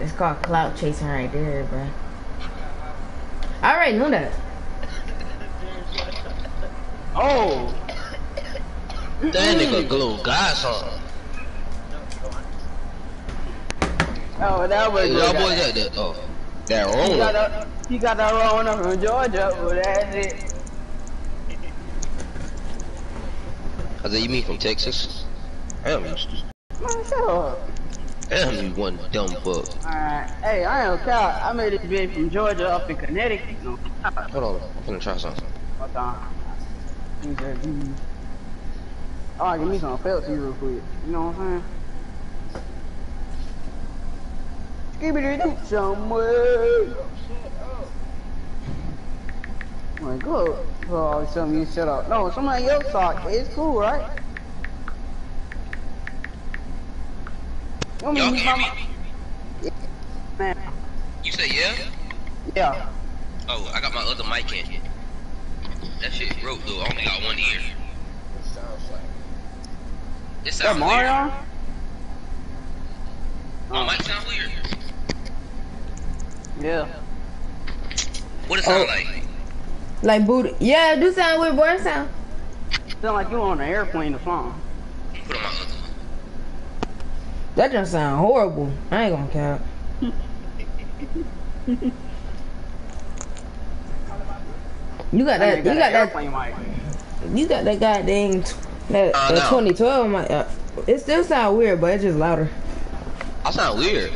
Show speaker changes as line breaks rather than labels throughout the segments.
It's called clout chasing right there, bro. I already knew that.
Oh.
That nigga glue got something.
Oh, that was.
Hey, y'all boys at that? Oh, that
He got
Rona.
that. He got that wrong one from Georgia, but that's it.
I said, you mean from Texas? Damn, you,
Man, shut up.
Damn, you one dumb fuck.
Alright. Hey, I ain't count. I made this bitch from Georgia up in Connecticut. No.
Hold on, I'm gonna try something.
What on? Mm. Oh, give me some felt real quick. You know what I'm saying? Give Skibidi doo somewhere. My God. Oh, some you shut up. No, somebody else talk. It's cool, right? You want me to
Y'all
use
can
my-
hear me?
Man,
You say yeah?
yeah.
Oh, I got my other mic in. That shit broke though. I only got one ear. It
That
sounds
Mario?
weird. Oh. My mic sound weird.
Yeah.
What it sound
Oh.
like?
Like booty. Yeah, it do sound weird, boy. It sound.
Sound like you on an airplane or something.
Put on my other one.
That just sound horrible. I ain't gonna count. You got that.
nigga
You got
an
that.
airplane mic.
You got that goddamn. t- That
Uh,
uh,
no.
2012. My, uh, it still sound weird, but it's just louder.
I sound weird.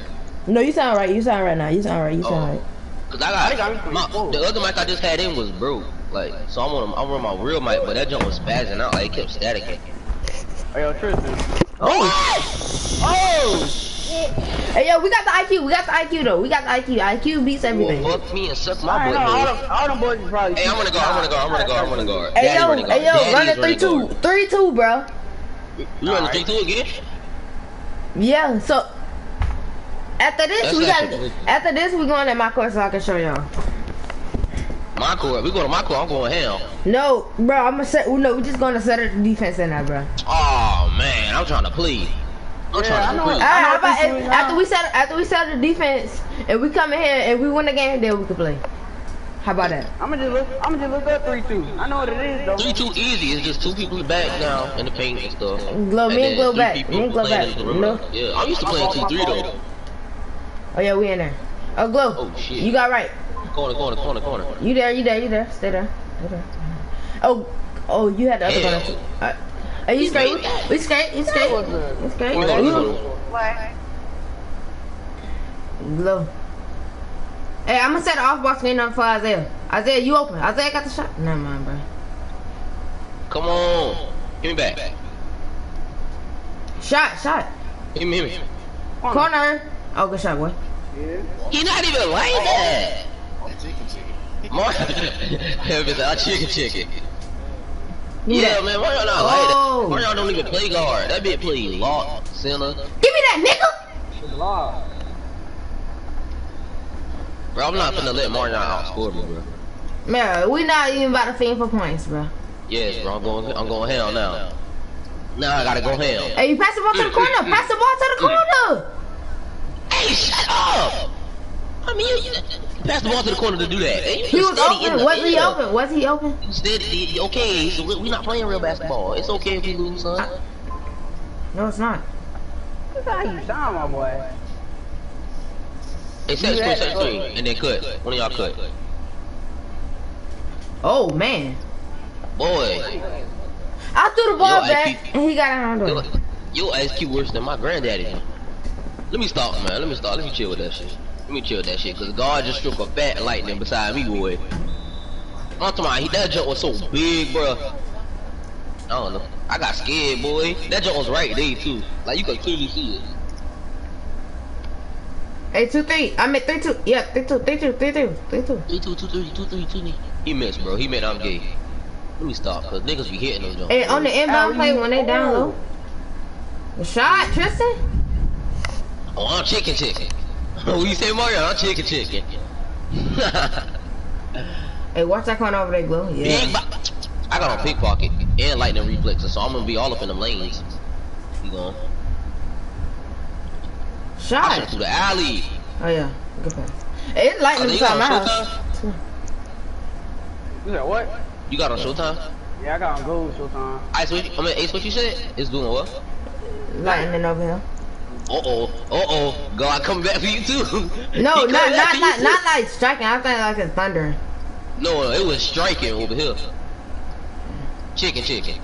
No, you sound right. You sound right now. You sound right. You sound
Oh.
right.
Cause I
I
got,
I'm
my, the other mic I just had in was broke. Like, so I'm on, I'm on my real mic, but that jump was spazzing out. Like, it kept staticking.
Oh, yo, Tristan.
Oh,
Oh!
hey yo, we got the IQ. We got the IQ though. We got the IQ. IQ beats everything.
Well, fuck me and suck
I
my
know,
butt,
all them, all them boys is probably.
Hey, I'm gonna go, I'm gonna go, I'm gonna go, I'm gonna go.
Hey yo, hey yo, run
Daddy's
it three two, three two, bro.
You running three two again?
Yeah. So after this,
That's
we got.
actually-
After this, we going at my course so I can show y'all.
My court, we going to my court, I'm going hell.
No, bro, I'm gonna set. No, we just gonna set up the defense in there, bro.
Oh man, I'm trying to plead. I'm
Yeah,
trying
I
to
know.
plead.
Alright, how about
this
after we set after we set the defense and we come in here and we win the game, then we can play. How about that?
I'm gonna just look. I'm gonna just look up three two. I know what it is though.
Three two easy. It's just two people back now in the paint and stuff.
Glow, me and
then
Glow back. Me and Glow back.
in the perimeter.
No.
Yeah, I'm used to playing two three though.
Oh yeah, we in there. Oh Glow.
Oh, shit.
You got right.
Corner, corner, corner, corner.
You there? You there? You there? Stay there. Stay there. Oh, oh, you had the other
Hell.
one too. Uh, Are you straight? We straight? You straight?
was good.
You straight?
We gonna- we gonna-
What?
Glow. Hey, I'm gonna set the off box game up for Isaiah. Isaiah, you open. Isaiah got the shot. Never mind, bro.
Come on. Give me back.
Shot, shot.
Give me, give me.
Corner. Oh, good shot, boy.
He not even like that. Mar- Heaven said, I chicken chicken. Yeah,
that?
man, why y'all not
Oh.
like that? Oh. Why y'all don't even play guard? That bitch play lock, center.
Give me that, nigga.
Law.
Bro, I'm not finna let Marion outscore me, bro.
Man, we not even about to fiend for points, bro.
Yes, bro, I'm going, I'm going hell now. Now I gotta go hell.
Hey, you pass the ball to the corner. Pass the ball to the corner.
Hey, shut up! I mean, you, you passed the ball to the corner to do that. You
He was
steady in
open.
the
Was he
field.
open? Was he open?
You steady, okay, so we're not playing real basketball. It's okay if we lose, son.
No, it's not.
That's how you sound, my boy.
Hey, set
You
screen,
had
set
to
screen, and then cut. One of y'all cut.
Oh man,
Boy,
I threw the ball
Yo,
back
IP.
and he got it on
the
door.
your IQ worse than my granddaddy. Let me stop, man. Let me stop. Let me chill with that shit. Let me chill that shit, cause God just struck a fat lightning beside me, boy. I'm talking about, he, that jump was so big, bro. I don't know. I got scared, boy. That jump was right there, too. Like, you could clearly see it.
Hey, two three. I meant three two. Yeah, three two, three two, three two, three two.
Three, two, two, three, two, three, two, three. He missed, bro. He meant I'm gay. Let me stop, cause niggas be hitting them jumps.
Hey, on the inbound
How
play when they down low. The shot, Tristan.
Oh, I'm chicken chicken. What you say, Mario? I'm chicken chicken.
Hey, watch that corner over there, Glow.
Big
Yeah.
I got on pickpocket and lightning reflexes, so I'm gonna be all up in them lanes. You going? I
Shot.
shot through the alley.
Oh yeah, good pass. Hey, it's
Oh,
lightning
you
beside
got
my
on
house.
Showtime?
You said what?
You got on Showtime?
Yeah, I got on gold showtime.
Ice, what you, I mean, Ace, what you said? It's doing what?
Lightning over here.
Uh oh, uh oh. God coming back for you too.
No, not not not
too.
not like striking. I think like it's thundering.
No, no, it was striking over here. Chicken, chicken.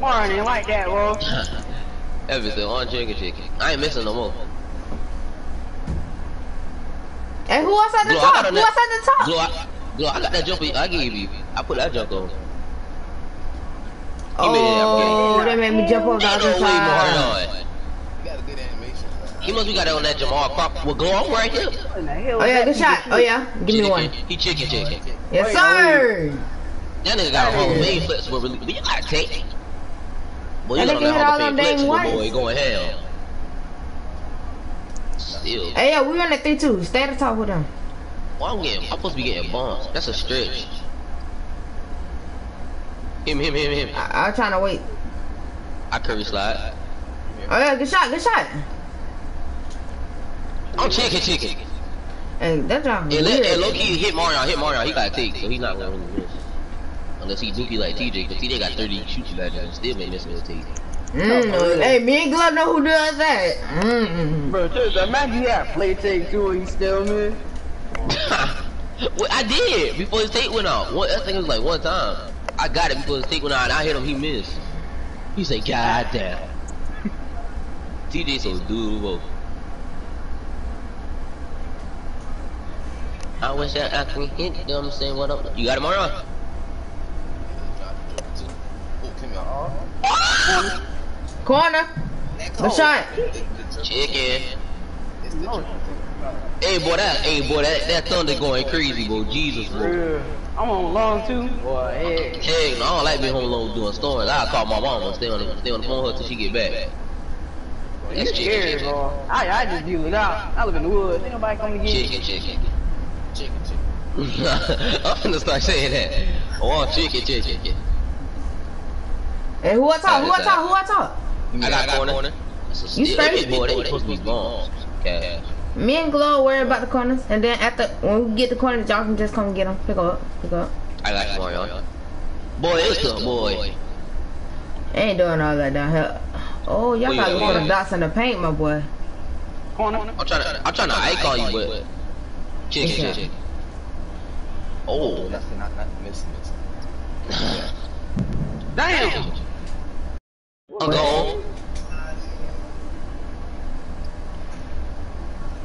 Morning, like that, bro.
Everything on chicken, chicken. I ain't missing no more.
Hey, who else at the
Glow,
top?
got
Who
on
else at the top?
Glow, I, Glow, I got that jump I gave you. I put that jump on. He made it,
Oh,
okay.
they made me jump over the
Ain't
other side.
He must be got that on that Jamal Crop. Well, Glow, I'm right here.
What in the hell
Oh yeah, good shot. Oh yeah, give me oh,
Chicken,
one.
chicken. He chicken, chicken.
Yes, sir.
That nigga got a Hall of Fame flexible release. But you gotta take. Boy, you
That
got
nigga
on
hit
that
all
Hall of
them
Fame
dang
flexible, boy. Going hell. Still.
Hey, yeah, we on that three two. Stay at the top with them.
Well, I'm getting, I'm supposed to be getting bombs. That's a stretch. Him, him, him, him.
I, I was trying to wait.
I curry slide.
Oh yeah, good shot, good shot.
I'm chicken, chicken.
Hey, that job
And, let, and low
weird.
key hit Mario, hit Mario. He got take, so he's not gonna really miss. Unless he dookie like TJ, because TJ got 30 shooting badges and still may miss with take.
Mm, hey, me and Glove know who does that. Mm.
Bro, just imagine you had play take two and you still miss.
well, I did before his take went out. One, I think it was like one time. I got it before his take went out, and I hit him. He missed. He said, "God damn." TJ so dude. I wish that I could hit them saying what up. You got it, Mario?
Oh.
Corner. Good shot.
Chicken.
It's the truth.
Hey boy, that hey boy, that that thunder going crazy, bro. Jesus, bro.
Bro, I'm on long too. Boy, heck.
Hey, no, I don't like being home alone doing storms. I'll call my mama stay on the, stay on the phone with her till she get back.
You
That's chicken, chicken.
bro. I, I just deal it out. I live in the woods. Ain't nobody coming to get me.
Chicken, chicken.
Chicken, chicken.
I'm gonna start saying that. I want chicken, chicken.
Hey, who I talk? Who I talk? Who I talk?
I got corner. That's a
You
steal.
straight?
Boy, they supposed to be bombs. Okay.
Me and Glow worry about the corners, and then after when we get the corners, y'all can just come get them. Pick up, pick up.
I got Mario. Boy, it's the boy.
Ain't doing all that down here. Oh, y'all gotta
at?
look dots in the paint, my boy.
Corner.
I'm trying to, I'm trying to icon you, but chicken,
Yeah.
chicken. Oh,
That's not, not missing. missing.
Damn.
I'm gone.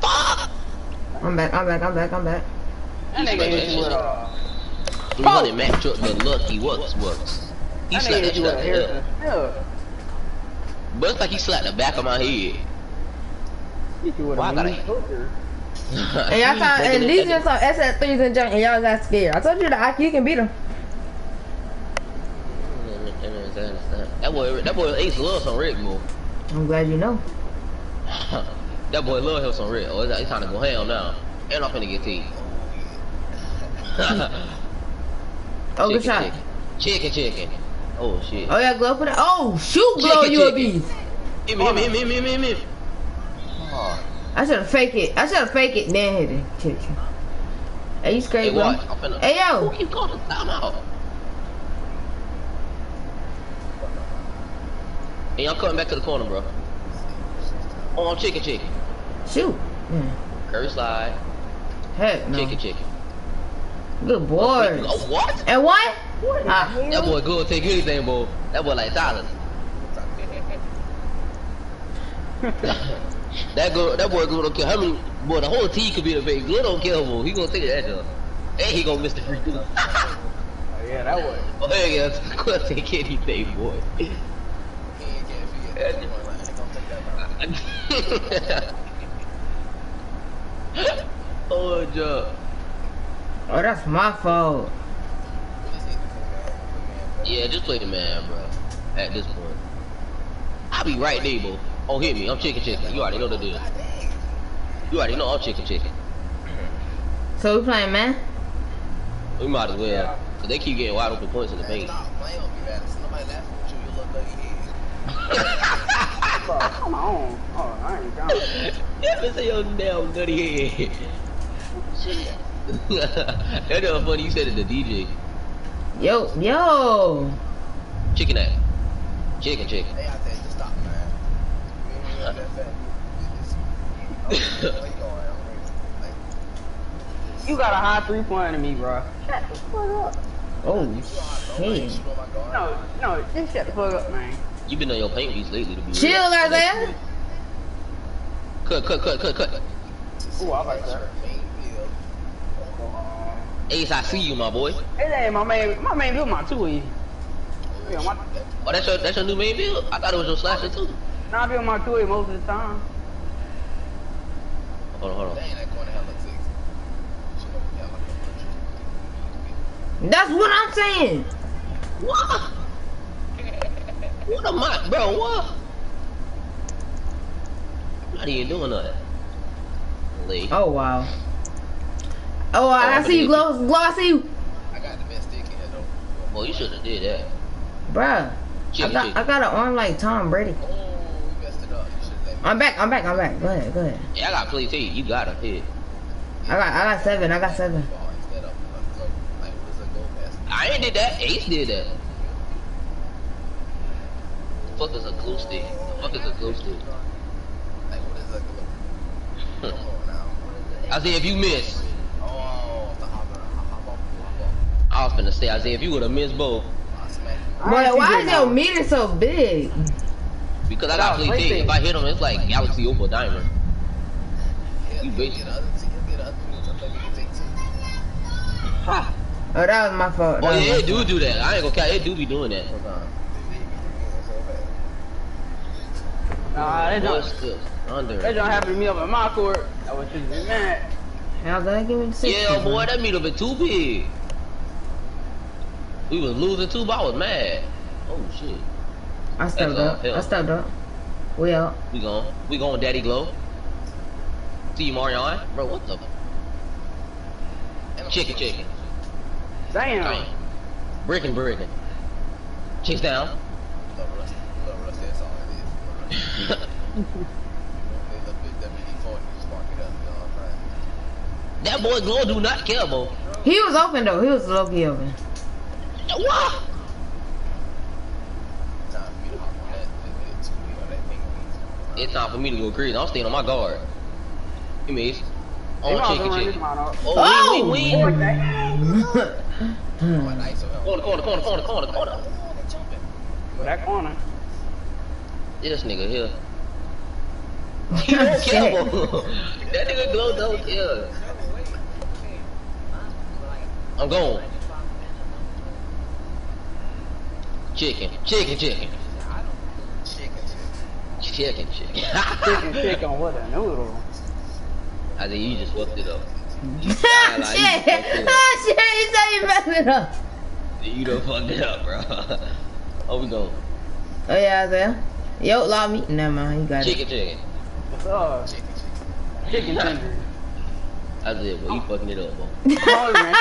Fuck!
I'm back. I'm back. I'm back. I'm back.
That nigga hit you with a.
We running match up the lucky works works. He
That
slapped
nigga
that
you
shit
with
out
a
the hell.
Yeah.
But it's like he slapped the back of my head.
Hit you with
Why I
a
gotta-
hooker.
And y'all trying, and these just some SS3s and junk, and y'all got scared. I told you that IQ can beat them.
That boy, that boy Ace loves some Red Bull.
I'm glad you know.
that boy love him some Red. Oh, he's trying to go ham now. And I'm finna get teeth.
Oh, good shot.
Chicken, chicken. Oh shit.
Oh yeah, Glow for that. Oh shoot, Glow,
Chicken,
you a
chicken.
beast.
Him, him, him, him, him, him, him.
Oh,
I should have fake it. I should have fake it, then hit it. Chicken. Hey, you
Hey,
scared, Glow?
what? I'm finna.
Hey yo.
Who keep calling time out? Hey, I'm coming back to the corner, bro. Oh, I'm chicken, chicken.
Shoot. Yeah.
Curry slide.
Heck no.
Chicken, chicken.
Good boy.
Oh, what?
And what? Ah,
That boy good take anything, boy. That boy like Tyler. that go, that boy good don't care how many. Boy, the whole team could be the big. Good don't care, boy. He gonna take that job. And he gonna miss the free throw.
Oh, yeah, that was.
oh, there you go. Good take anything, boy.
he ain't care if he get that one line. He gonna take that
oh, job.
oh, that's my fault.
We just need to come back. Come in,
Yeah, just play the man, bro. At this point, I'll be right there, bro. Oh, hit me. I'm chicken, chicken. You already know the deal. You already know I'm chicken, chicken.
So we playing, man?
We might as well. Cause they keep getting wide open points in the paint.
Stop playing with me, Madison. Nobody laughing with you, you little nugget head.
Bro, come on. Oh, I ain't counting.
that bitch say your damn dirty head. that was funny. You said it to DJ.
Yo, yo.
Chicken that. Chicken, chicken.
You
got a high three pointer than me, bro. Shut the fuck up.
Oh,
you know how I
shit.
shoot on my guard.
No, no, just shut the fuck up, man.
You been on your paint beats lately to be
Chill,
real.
Isaiah.
Cut, cut, cut, cut, cut.
Ooh, I like that.
Main field.
Ace, I see you, my boy.
Hey, hey, my man, my man built my two E. Yeah, my,
Oh, that's your that's your new main build? I thought it was your slasher too.
Nah, I be on my two E most of the time.
Hold on, hold on.
Dang, that corner hell looks sexy. Shit, yeah, like a
That's what I'm saying.
What? What am I, bro? What? I'm not even doing that. Lee.
Oh wow. Oh, I, I see you, oh, glow, glow. I see you,
I got the best stick in here, though.
Well, you should have did that.
bruh. I got. I got an arm like Tom Brady.
Oh, you messed it up. You should let me.
I'm back. I'm back. I'm back. Go ahead. Go ahead.
Yeah, I got play tape. You got it. Hit.
I got, I got seven. I got seven.
Ball instead of a go. Like, what is a go pass?
I ain't did that. Ace did that. The Fuck is a glue stick? Fuck is a glue stick?
Like, what is a go? Come.
I said if you miss,
Oh, the.
I was finna say. I said if you would have missed both, oh,
I smacked you.
I
Boy, why is your meter so big?
Because I got
Oh,
play
play
tape.
tape.
If I hit him, it's like Galaxy Opal Diamond. You
you
bitch.
get other, you get other moves. I think we can take two.
Ha. Ah.
Oh, that was my fault.
Oh
That was
yeah,
my
it do
fault.
do that. I ain't gonna count. It do be doing that sometimes.
Nah, they don't.
this? Under.
They don't happen to me up in my court. I was just be mad.
Now go ahead, give six.
Yeah, boy, that meat been too big. We was losing too, but I was mad. Oh shit.
I stepped
uh,
up.
hell.
I stepped up. We out.
We going. We going, Daddy Glow. See you, Marion. Bro, what the? Chicken, chicken.
Damn.
Damn. Bricking, bricking. Chicks down.
Little rust, little rust, that's all it is. Little bit WD-40, just mark it up, you know what I'm
that boy Glow do not care, bro.
He was open though. He was low key open.
What?
saying? Time for me to hop on that, that, that two-wheel, that pink wheel.
It's time for me to go crazy. I'm staying on my guard. Oh, oh! Give me this.
They
On chicken,
well
chicken.
man.
Oh,
Oh!
wing, wing, wing.
Oh, nice,
Corner, corner, corner, corner, corner, corner.
Oh, they jumping.
That corner.
This nigga here. He don't care, bro. That nigga Glow don't care. I'm going. Chicken, chicken, chicken.
Chicken,
Chicken, chicken.
Chicken chicken with a noodle.
I think you just fucked it up.
shit. Ah, shit. He said you messed it up.
You done fucked it up, bro. Oh, we go.
Oh yeah, Isaiah. Yo, love me. Never mind. You got it.
Chicken, chicken.
What's up?
chicken,
Chicken tender.
I said, well, you fucking it up, bro.
Come on, man.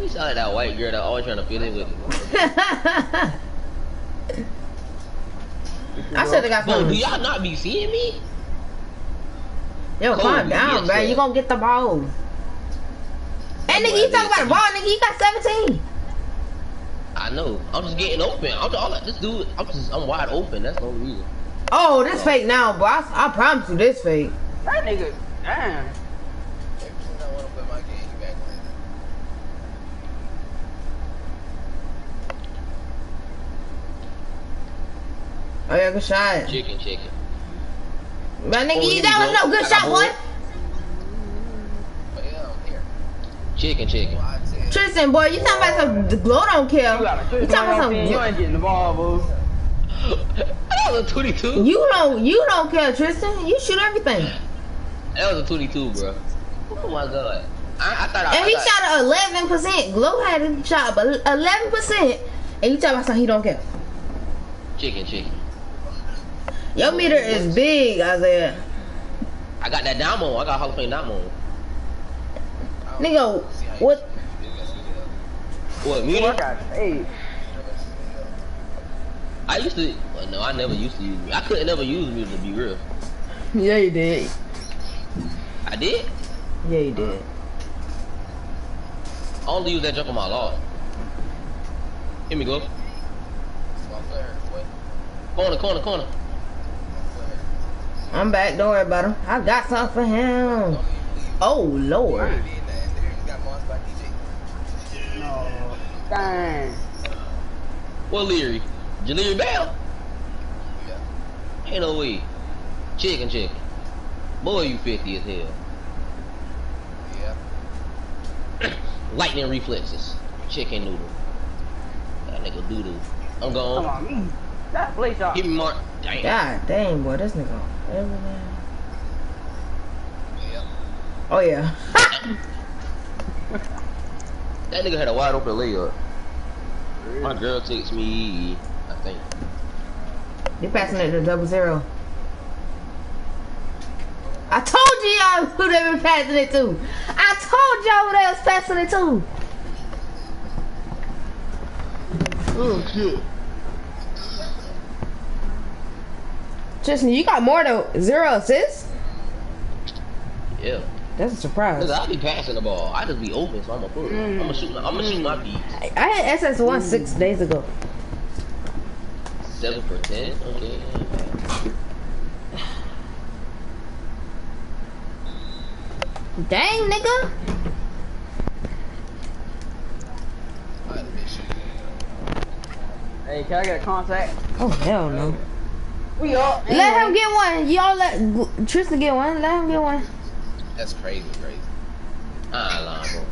You sound like that white girl that always trying to fit in with you.
I should have got
Bro, do y'all not be seeing me?
Yo,
Kobe,
calm down,
yes,
bro.
sir.
You gonna get the ball. Hey, nigga, you talking about the ball, nigga? You got 17.
I know. I'm just getting open. I'm all like, this dude. I'm just, I'm wide open. That's the only reason.
Oh, this fake now, bro. I, I promise you, this fake.
That nigga, damn.
Every time I want to play my game, you back like that.
Oh yeah, good shot.
Chicken, chicken.
My nigga,
Oh,
you that was no good shot, boy.
more.
Oh, yeah,
Chicken, chicken.
Well, I said,
Tristan, boy, you talking about some the glow don't kill.
You
You talking about
on your team, You
some
ain't getting the ball, boo.
that was a 22.
you don't you don't care, Tristan. You shoot everything.
That was a 22, bro. Oh my god. I, I thought I.
And he
I thought,
shot eleven percent. Glow had a shot, but eleven percent. And you talking about something he don't care.
Chicken, chicken.
Your meter is big, Isaiah.
I got that dynamo. I got Hall of Fame dynamo.
Nigga, what?
What,
Boy,
me?
I got eight.
I used to. But no, I never used to use music. I couldn't never use meter to be real.
Yeah, you did.
I did.
Yeah, you did.
I only use that jump on my law. Here we go.
It's my flare. What?
Corner, corner, corner.
My flare.
I'm back. Don't worry about him. I got something for him.
Don't even leave.
Oh Lord.
Did that. There you got Mons by
No. Dang.
What Leary? Jaleary Bell?
Yeah.
Ain't no way. Chicken, chicken. Boy, you 50 as hell.
Yeah.
Lightning reflexes. Chicken noodle. That nigga doodle. I'm gone.
Come
gone.
on, me. That play shot.
Give me Mark. Damn.
God dang, boy, this nigga. Everything.
Yeah.
Oh yeah.
That nigga had a wide open layup. My girl takes me, I think.
You passing it to double zero. I told you y'all who they been passing it to. I told y'all who they was passing it to.
Oh shit.
Tristan, you got more than zero assists?
Yeah.
That's a surprise.
Cause I be passing the ball. I just be open, so I'm gonna put it. Mm. I'm gonna shoot. I'm gonna shoot my beat.
I I had SS1 six days ago.
Seven for ten. Okay.
Dang, nigga.
I had to make sure.
Hey, can I get a contact?
Oh, hell no.
We up.
Let him get one. Y'all let Tristan get one. Let him get one.
That's crazy, crazy.
Ah, lie, bro.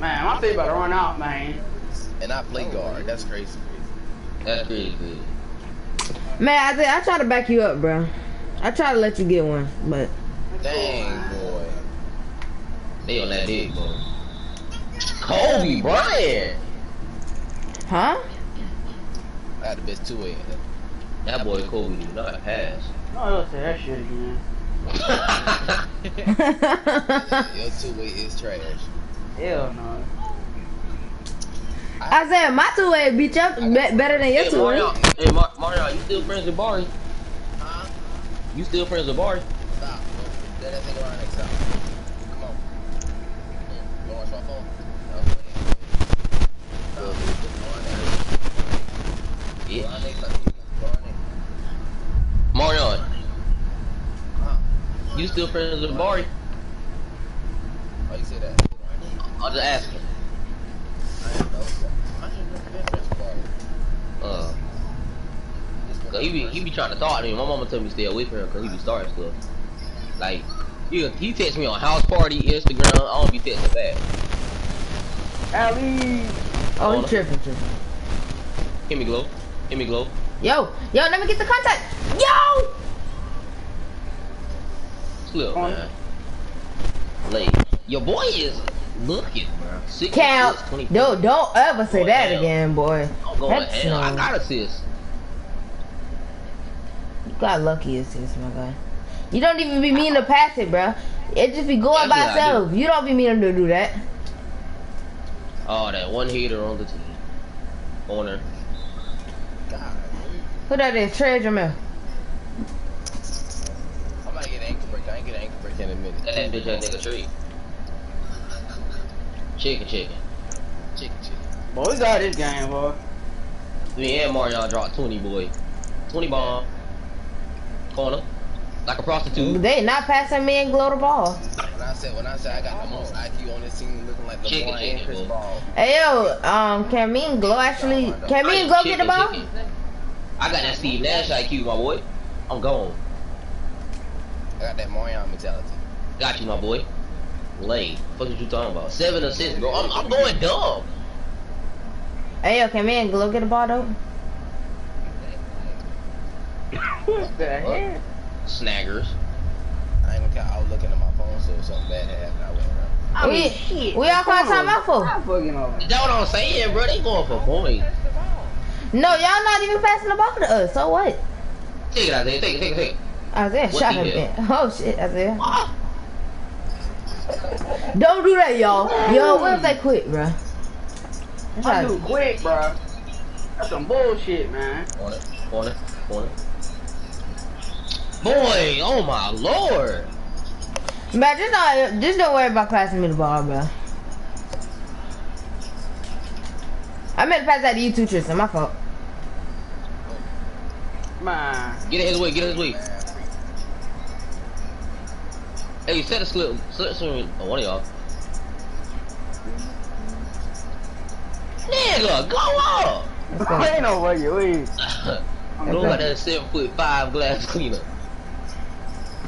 Man, my feet about to run out, man.
And I play guard. That's crazy, crazy.
That's crazy.
Man, I, I try to back you up, bro. I try to let you get one, but
Dang, boy.
They on that dick, bro. Kobe Bryant.
huh?
I had the best two way.
That boy Kobe do not pass.
No, you'll say that shit again.
Your two way is trash.
Hell no.
I said my two way beat you up be- better than your
hey,
two way.
Mario, hey, Mar- Mario, you still friends with Barry?
Huh?
You still friends with Barry?
Stop. That thing around next time. Come on. You wanna watch my phone? Okay. Stop. Go on there. Go
Yeah.
on next time. Go on there.
Mario,
Huh?
you still friends with Barry?
Why you say that?
I'm just asking.
I didn't know. I didn't know been friends with Barry.
Uh, cause he be he be trying to talk to me. My mama told me to stay away from him cause he be starting stuff. Like, he he text me on house party, Instagram. I don't be texting back.
Ali.
Oh, he tripping, tripping.
Give me glow. Hit me glow.
Yo, yo, let me get the contact. Yo!
Slip,
On.
man. Late. Your boy is looking, bro. Six
Cal,
assists, 20
don't, don't ever say that
hell.
again, boy.
I'm going
That's
hell. I got assists.
You got lucky assists, my guy. You don't even be meaning to pass it, bro. It just be going
That's
by
what
itself. You don't be meaning to do that.
Oh, that one hitter on the team. Corner.
God,
Who that is? Treasure Mill.
I'm gonna get an ankle break. I ain't get an ankle break in a minute.
That bitch that nigga tree. Chicken, chicken.
Chicken, chicken.
Boy, we got this game, boy.
Me and Mario dropped 20, boy. 20 bomb. Corner. Like a prostitute.
They not passing me and glow the ball.
When I said when I said I got the most IQ on this team, looking like
Chicken,
LeBron
chicken,
and Chris. Ball.
Hey yo, um, can me and glow actually? Can me and glow get the ball?
chicken. I got that Steve Nash IQ, my boy. I'm gone.
I got that Marion mentality.
Got you, my boy. Late. Fuck what you talking about? Seven assists, bro. I'm, I'm going dumb.
Hey yo, can me and glow get the ball though?
What the hell?
Snaggers.
I ain't gonna. I was looking at my phone, so if something bad happened, I went around.
I mean,
We-
shit.
we all call time out for?
I'm fucking over.
Is that what I'm saying, bro? They going for points.
No, y'all not even passing the ball to us. So what?
Take it out there. Take it, take it, take it.
Isaiah
What
shot
he
him
did?
Oh shit, Isaiah.
Ah.
Don't do that, y'all. Yo, what if they quit, bruh? That's
I
how-
do quick, bro. That's some bullshit, man.
On it, on it, on it. Boy, oh my lord.
Man, just not, just don't worry about passing me the ball, bro. I meant to pass that to you too, Tristan. My fault.
Man.
Get it his way, get it his way. Hey, set a slip, slip swing on oh, one of y'all. Nigga, go up!
Ain't no way you is.
I'm going about that seven foot five glass cleaner.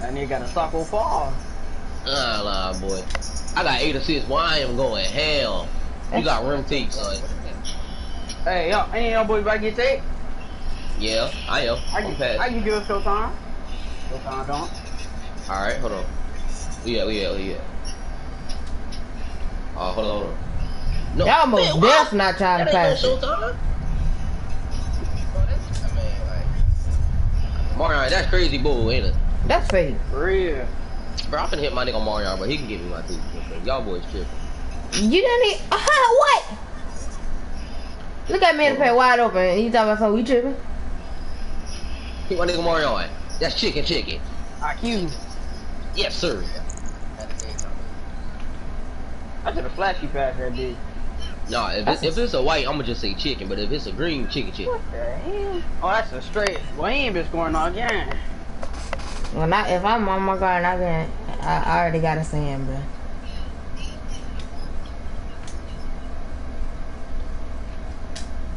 That nigga got a soccer fall.
Nah, nah, boy. I got eight assists. Why I am going hell? You got rim tape, son.
Hey, yo, ain't y'all boys about to get tape?
Yeah, I am.
I can, pass.
I
can give us showtime. Showtime, don't.
All right, hold on. Yeah, yeah, yeah. Oh, hold on, hold on. No,
Y'all almost
man,
deaf not trying to pass
ain't
it.
no showtime.
Bro, that's, I mean, like,
Marion, that's crazy bull, ain't it?
That's fake.
For real.
Bro, I'm finna hit my nigga Marion, but he can give me my two. Y'all boys tripping.
You didn't e uh, what? Look at me in the pair wide open. You talking about so we tripping?
Hit my nigga Marion. That's chicken, chicken.
IQ.
Yes, sir.
at the same time.
I should have flashed you past that bitch.
Nah, if, it, if it's a white, I'ma just say chicken, but if it's a green, chicken, chicken.
What the hell? Oh, that's a straight. Well, he ain't been scoring all game.
When I if I'm on my guard, I can I, I already got a sand, bro.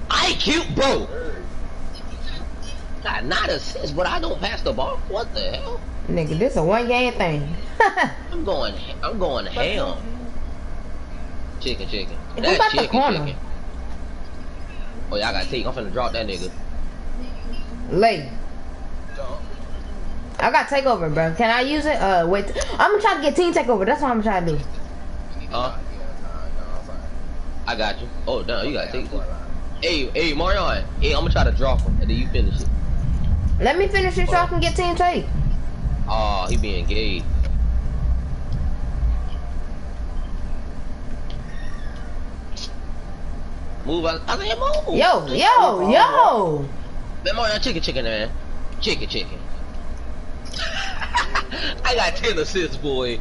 I cute, bro. Got not assist, but I don't pass the ball. What the hell?
Nigga, this a one game thing.
I'm going, I'm going ham. Chicken, chicken.
Who
That's
about the corner?
chicken. Oh yeah, I gotta take. I'm finna drop that nigga.
Late. I got takeover, bro. Can I use it? Uh, wait. I'm gonna try to get team takeover. That's what I'm trying to do.
You to
Huh?
not get a time. No, I'm fine.
I got you. Oh damn, you gotta take it. Hey, hey, Marion. Hey, I'm gonna try to drop him, and then you finish it.
Let me finish it so I can get team take.
Oh, he being gay. Move out. I said move.
Yo, yo, yo.
Man, Marion, chicken, chicken, man. Chicken, chicken. I got 10 assists, boy.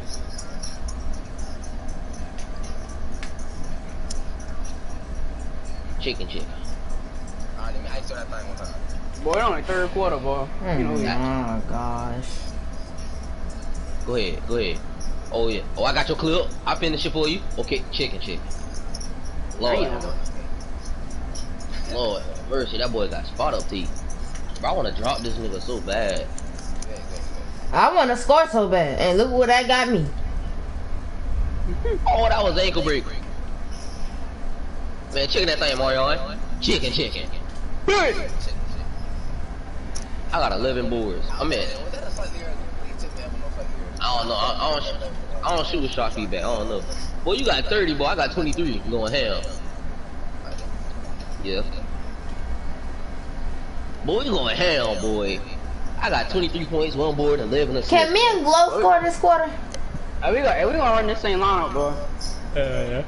Chicken, chicken.
Alright, let me ice that thing one time.
Boy, it only third quarter, boy. You know,
Oh
yeah.
my gosh.
Go ahead, go ahead. Oh yeah. Oh, I got your clip. I finish it for you. Okay, chicken, chicken. Lord,
Damn.
Lord, mercy. That boy got spot up teeth. Bro, I want to drop this nigga so bad.
Good, good, good.
I want to score so bad, and look what that got me.
Oh, that was ankle break. Man, chicken that thing, Marion. Chicken, chicken.
Good.
Shit, shit.
I got 11 boards. I'm at.
Was that a slightly early? Please tip me up, no slightly early.
I don't know. I, I don't. I don't shoot with shot feedback. I don't know. Boy, you got 30, boy. I got 23 going ham. Yeah. Boy, you going ham, boy. I got 23 points, one board, 11 assists.
Can me and Glow score this quarter?
Are we got, hey, we gonna run this same lineup, bro. Yeah.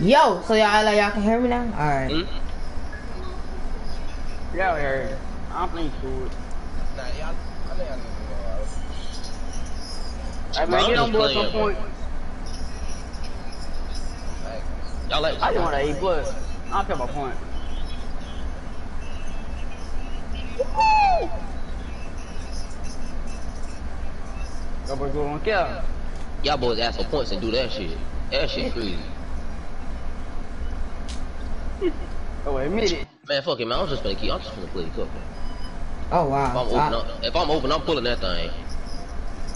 Yo, so y'all like y'all can hear me now? All right.
Hmm?
Get out here. I'm playing food.
Nah, yeah, I, I think I need to go.
Hey, man,
I'm
get on board
playing,
some point.
Y'all like?
I just want an A plus. I don't care about point. That boy go on kill.
Y'all boys ask for points and do that shit. That shit crazy.
Oh, admit it.
Man, fuck it, man. I'm just gonna keep. I'm just gonna play cooking.
Oh
If
wow.
I'm open,
I-
up, if I'm open, I'm pulling that thing.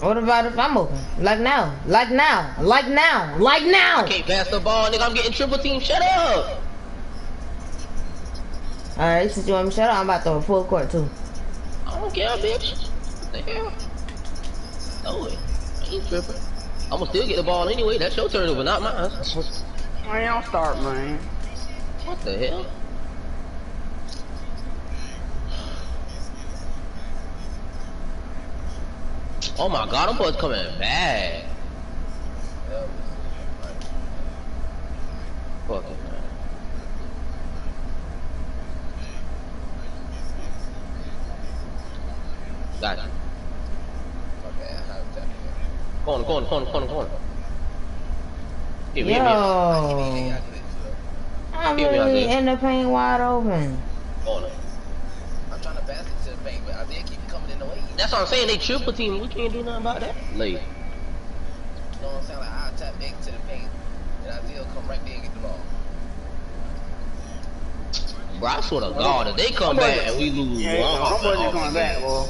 what about if I'm open? Like now, like now, like now, like now.
I can't pass the ball, nigga. I'm getting triple team. Shut up.
All right, since you want me to shut up, I'm about to throw a full court too.
I don't care, bitch. What the hell? Throw it. I ain't tripping. I'ma still get the ball anyway. That's your turnover, not mine.
Man, don't start, man.
What the hell? Oh my god, I'm boys coming
back.
Fuck it, man. Got
it. you. on,
corner, on, corner, on, Hit me,
Yo.
Hit me.
I
really
in the paint, wide open.
Corner. That's what I'm saying. They triple team. We can't do nothing about that. Late.
You know what I'm saying? Like, I tap back to the paint, and Isaiah come right there and get the ball.
Bro, I swear to God, if they come back and we lose
Yeah,
one,
my
I'm
ain't coming back, boy.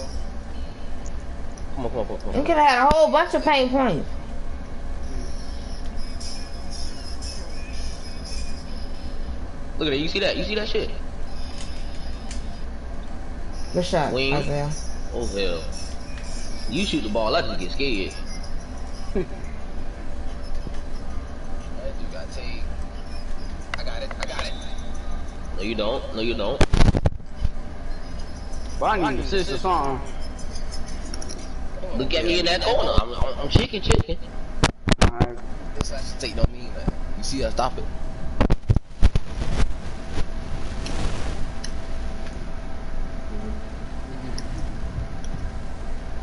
Come on, come on, come on, come
We could have had a whole bunch of paint points.
Look at that. You see that? You see that shit?
Good shot,
Wing.
Isaiah.
Oh hell. You shoot the ball, I just get scared.
That dude got take. I got it. I got it.
No, you don't. No, you don't.
But I need to assist or something.
Look at me in that corner. I'm, I'm, I'm chicken, chicken.
Alright.
This I should take don't mean that. You see us stop it.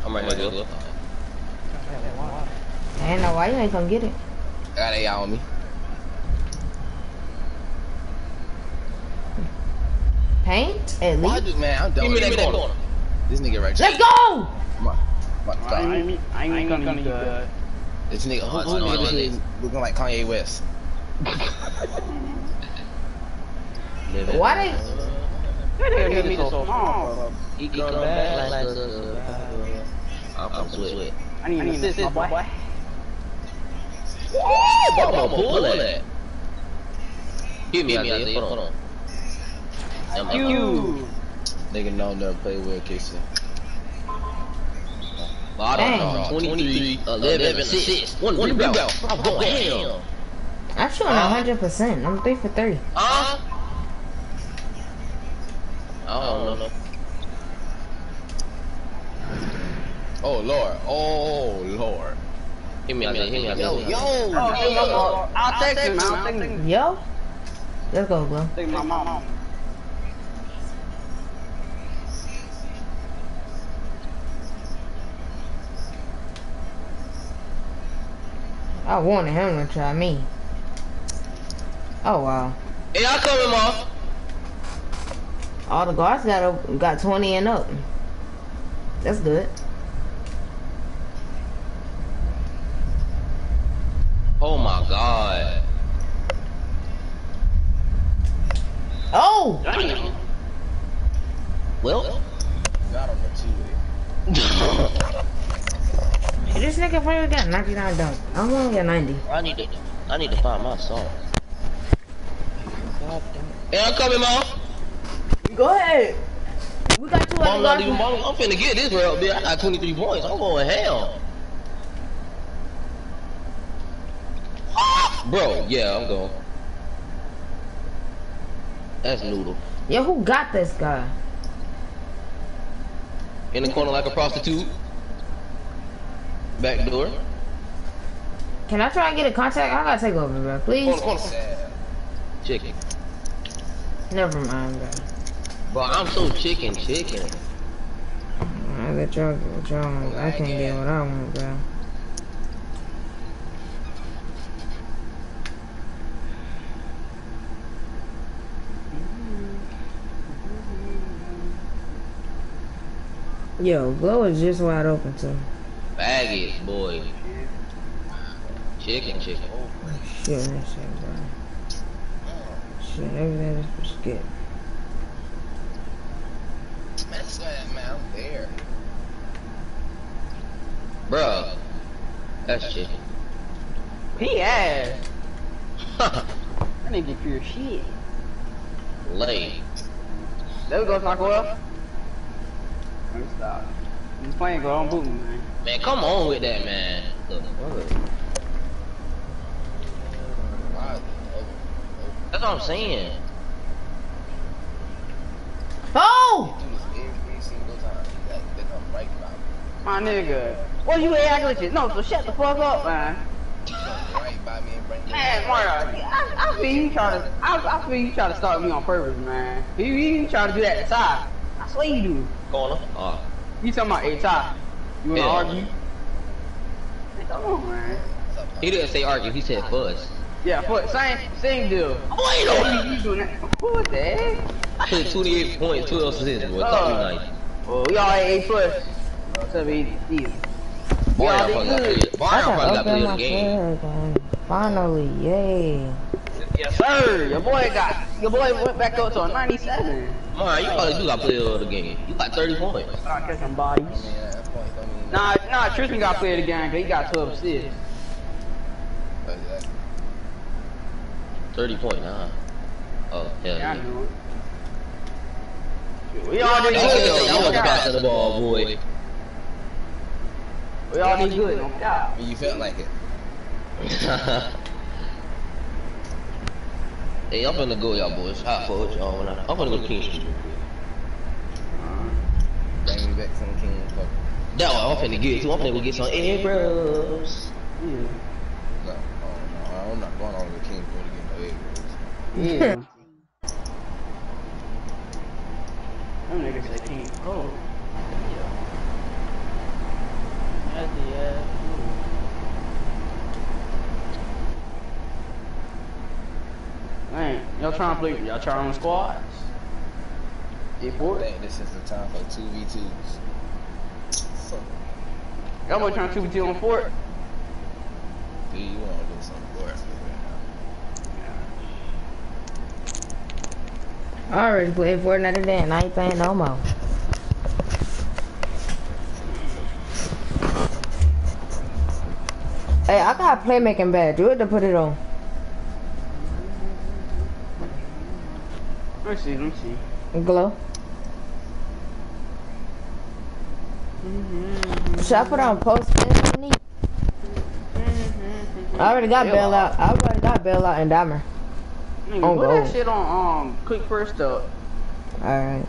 I'm right here, girl.
I ain't know why you ain't gonna get it.
I got AI on me.
Paint? At
Why
least.
do man? I'm done
Give me that
this.
corner.
This nigga right here.
Let's go!
Come on. Come on,
I
stop.
ain't, I ain't gonna use that.
This nigga, who,
Oh,
who
no,
nigga
no,
this is looking like Kanye West?
Living.
Why they?
That nigga need so small, bro.
He come back like the. I'm from sweat.
I need an assist, my boy.
I'm gonna pull that. Hit me, Isaiah. Hold on. Am I-
You.
Nigga know never play with Casey.
Bottom
Dang.
uh, 23, 11, assists, one rebound. I'm going ham.
I'm shooting
Huh?
100%. I'm 3 for 3.
Huh? I don't know.
Oh lord. Oh lord.
Hit me, Isaiah. Hit me, Isaiah.
Yo, yo.
Oh, hey, my fault. I'll text him, I'll text him.
Yo? Let's go, bro.
Take my mom.
I wanted him to try me. Oh, wow.
Hey, y'all coming, Mom?
All the guards got a, got 20 and up. That's good.
Oh my God.
Oh!
Damn.
Well.
Got on the two-way.
Hey, this nigga probably got 99 dunk. I'm only got 90.
I need to. I need to find my song. God damn. Hey, I'm coming, Mom.
Go ahead. We got two
Mom
other
not
guards.
even. Mom, I'm finna get this real bit. I got 23 points. I'm going hell. Bro, yeah, I'm going. That's noodle.
Yo, who got this guy?
In the corner like a prostitute. Back door.
Can I try and get a contact? I gotta take over, bro. Please.
Corner, corner.
Sad.
Chicken.
Never mind, bro.
Bro, I'm so chicken, chicken.
I let y'all y'all. I can't get what I want, bro. Yo, Glow is just wide open too.
Baggage, boy. Chicken, chicken.
Shit, that shit, bro. Shit, everything is for skip.
Man, that's sad, man. I'm there.
Bruh. That's chicken.
He ass. That nigga pure shit.
Lay.
There we go, Taco Well. Let me stop. I'm playing, girl. I'm booting, man.
Man, come on with that, man. Look,
Why?
That's what I'm saying.
Oh!
Do this every single time. Like, they come right by.
My nigga. What you AI glitches? No, so shut the fuck up, man.
Come right by me and bring me.
Man, Mario, I, I feel you try to, I, I feel you try to start me on purpose, man. You, you try to do that to side. I swear you do.
Corner. Ah.
You talking about a tie? You wanna
Yeah.
argue? Come on, man.
He didn't say argue, he said fuzz.
Yeah, but same same deal.
Boy,
You, you doing that? What the heck?
I put 28 points, 12 assists, boy.
Uh,
Talk me nice.
Well, we all at A plus. So we easy.
Boy,
all
I probably got
good.
played. Boy, I
I
probably got played
open
the
my
game.
player again. Finally, yay.
Yes, sir. Your boy got. Your boy went back up to a 97.
Man, you probably do got played of the game. You got 30 points.
Start catching bodies.
I mean, at that point, I mean,
Nah, nah. Tristan got played again because he got 12 assists.
30 point, huh? Oh, hell
Yeah, I
yeah.
knew it. We all did
Y'all
good.
y'all was passing the ball, boy.
We all did good. No doubt.
You felt like it.
hey, I'm finna go, y'all boys. Hot fudge, y'all. I- I'm finna go King Street.
Bring me back some King Cup.
That one, I'm finna get to. I'm finna go get some egg bros.
Yeah.
No, oh, no, I'm not going on the King Cup to get no egg rolls.
Yeah. Them niggas say can't go. That's the ass. Man, y'all trying to play? Y'all trying on squads?
I
E4?
think this is the time for 2v2s. So,
Y'all boy trying to 2v2 on fort?
do you want to do something for us right
I already played Fortnite today and I ain't playing no more. Hey, I got a playmaking badge. You have to put it on.
Let me see, let me see.
Glo. Should I put on post it neat? I already got bailout. I already got bailout and Dimer.
Nigga,
On
put
gold.
that shit on um quick first up.
Alright.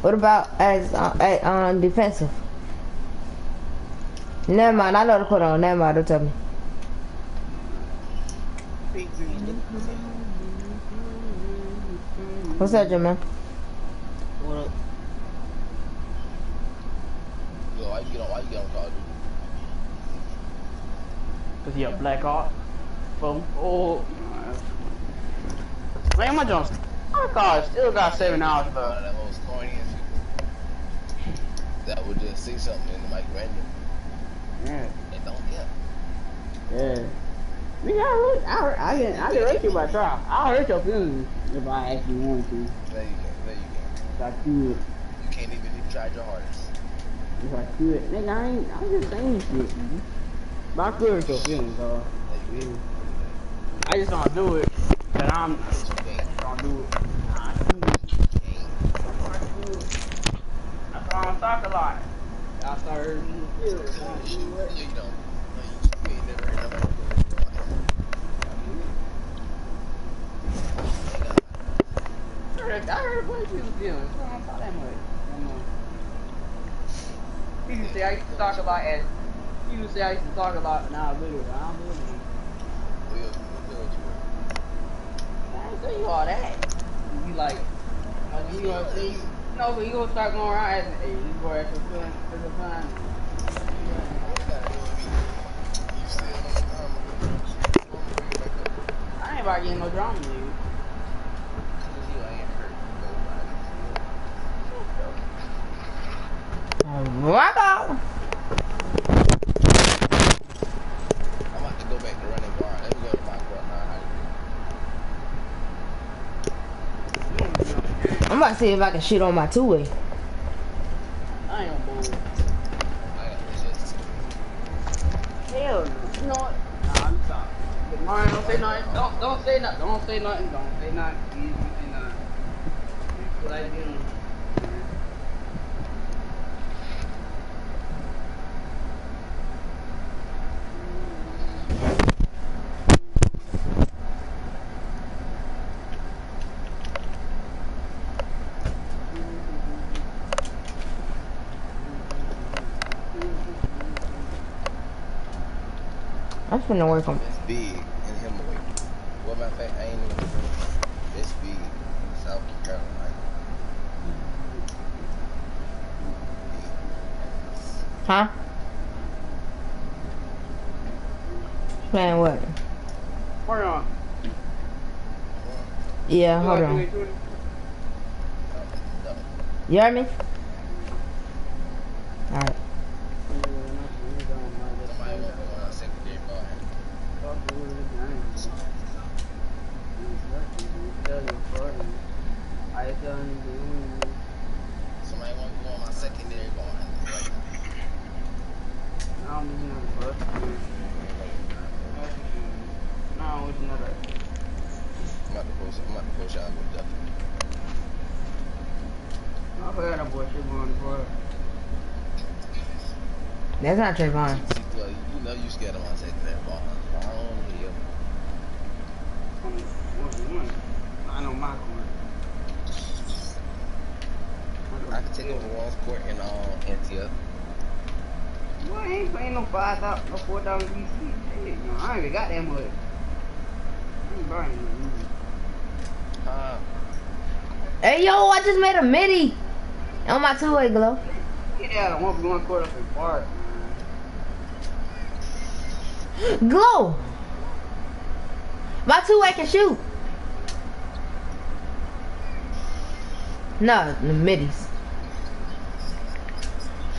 What about as uh, at, um defensive? Never mind, I know to put on. Never mind, don't tell me. What's that, Jim, man?
What up?
Yo, why you get on, why you get on Call of Duty?
Cause he a black art. From oh Man, my Jones. My car still got seven hours
One of
left.
the most corniest people that would just see something in the mic random
Yeah.
and don't care.
Yeah. Nigga, I really, I, hurt- I didn't, I didn't hurt you if I try. I hurt your feelings if I actually want to.
There you can, there you can.
If I could,
You can't even you tried your hardest.
if I could. Nigga, I ain't, I'm just saying shit, man. But I could hurt your feelings, dog.
There you
I just don't do it. But I'm,
can. But you
don't do it. Nah, I do it. I do it. I don't talk a lot. I start hurting your feelings. I don't do it.
You know, you ain't never heard nothing.
I heard, I heard a bunch of people's feelings. I don't talk that much. Say I used to talk about as. Say I used to talk about I do. I don't do it. anymore.
We'll, we'll do what you want.
I ain't say you all that. You like, like you gonna you, no, but you gonna start going around asking, hey, you boy at your feeling, at your time.
All you gotta do is be, you still on the time. Bring it back up.
I ain't about getting no drama, nigga.
You ain't hurt nobody.
Rock out.
I'm about to go back to running bar. Let me go to my court now.
I'm about to see if I can shoot on my two-way.
I. Hell no. Nah, I'm sorry. Mario, don't say nothing. Don't, don't say nothing. Don't say nothing. Don't say nothing. Don't say nothing. That's what I do.
finna work on.
Big in him away. Well, matter of fact, I ain't even. this big in South Carolina.
Huh? Man, what?
Hold on.
Yeah, hold on. You hear me? That's not Trayvon.
See, you know you scared of my secondary guard. I don't want to hear.
I know my corner.
I can take over Walls Court and all Antioch.
Boy, I ain't playing no five thousand, no four thousand DC. Shit, you know, I ain't even got that much. I ain't buying no
Uh,
Hey yo, I just made a midi on my two-way Glo.
Yeah, I want to be one quarter up in park, man.
Glo. My two-way can shoot. No, the middies.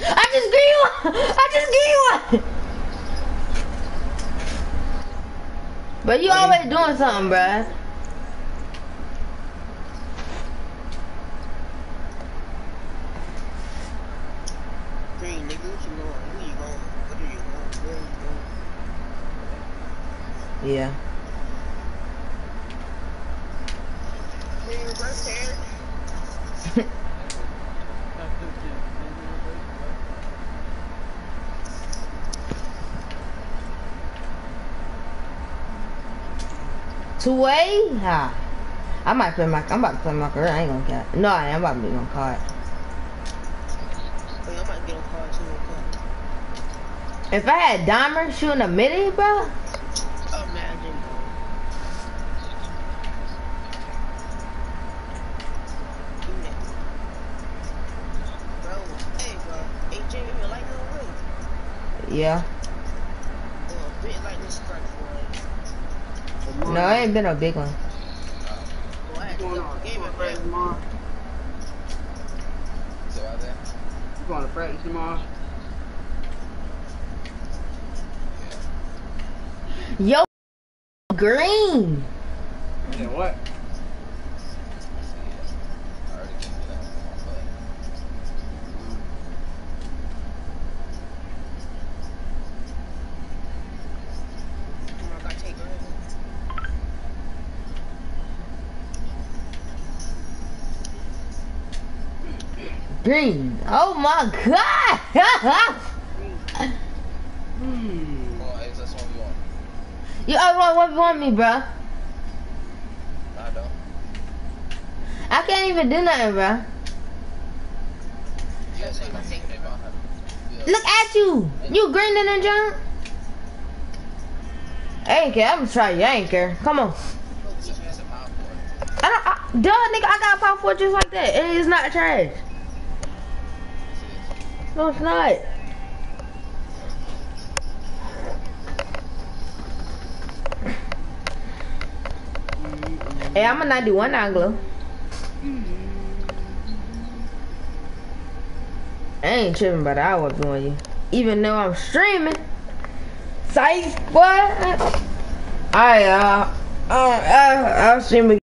I just gave you one. I just gave you one. But you always doing something, bruh.
Green nigga, what you? Where you going? What are you? Where are you going?
Yeah.
Hair.
Two-way? Ha. I might play my, I'm about to play my career. I ain't gonna get. No, I am about to be on card.
Oh, Wait, I might get on card too.
If I had Dimer shooting a midi, bro,
Imagine, bro. Do that. Bro, hey, bro. AJ, you like no way.
Yeah. No, it ain't been a big one.
I
You to practice tomorrow?
Yo, green.
Yeah, what?
I already came to that one. But
Come on, gotta take her.
Green. Oh my god.
Hmm.
one you
always want, want me, bro.
I don't.
I can't even do nothing, bro. Look at you. You green in the ain't care. I'm gonna try you. I ain't care. Come on. I don't. I, duh, nigga. I got a power four just like that. And it's not trash. No, it's not. Hey, I'm a 91 now, Glo. I ain't tripping, but I was doing you. Even though I'm streaming. Psych, boy. I, uh, uh, uh, I'll stream again.